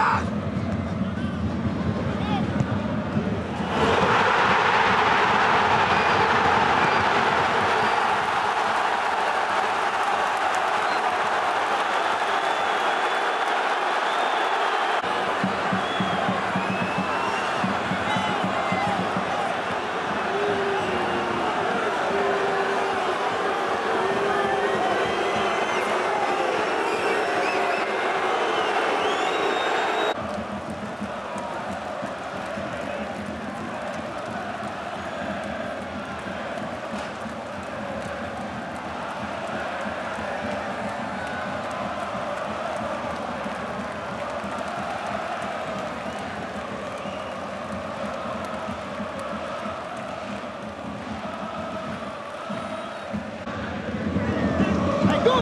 God.